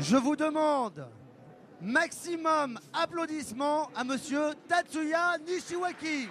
Je vous demande maximum applaudissements à monsieur Tatsuya Nishiwaki.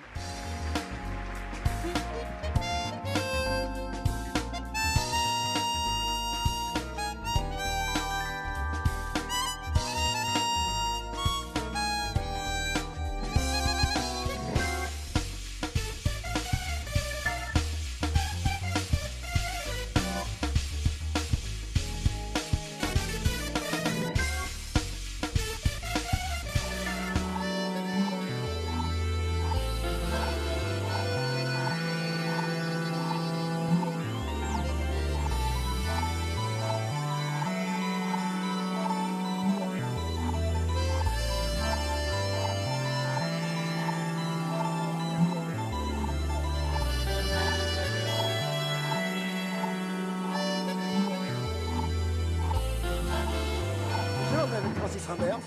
Francis Rimbert.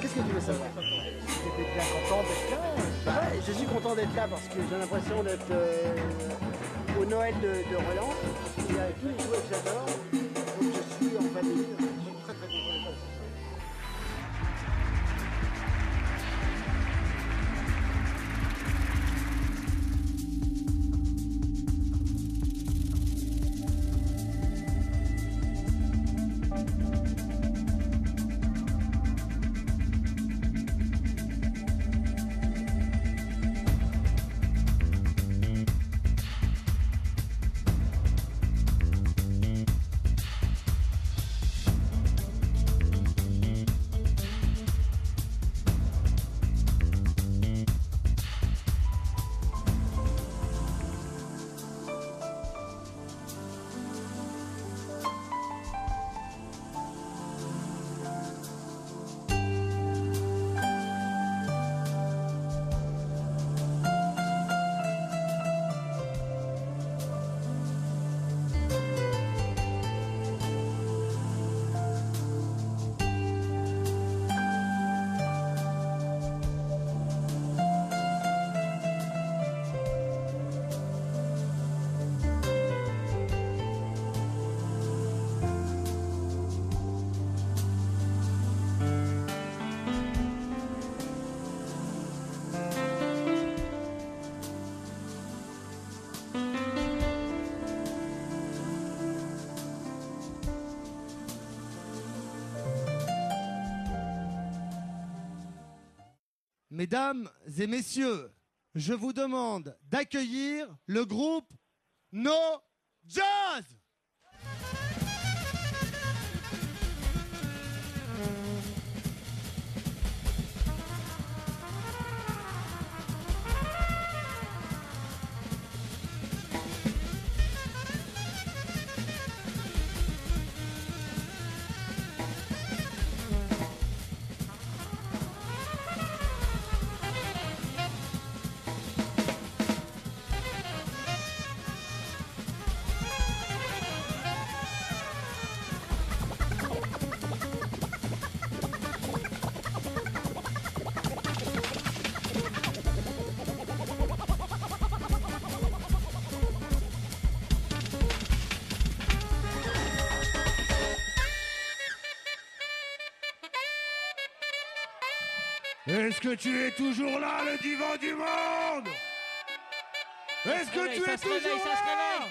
Qu'est-ce que tu veux savoir? J'étais bien content d'être là. Ouais, je suis content d'être là parce que j'ai l'impression d'être euh, au Noël de, de Roland. Il y a tous les jouets que j'adore. Donc je suis en famille. Mesdames et messieurs, je vous demande d'accueillir le groupe No Jazz. Est-ce que tu es toujours là, le divan du monde? Est-ce que réveille, tu es réveille, toujours là?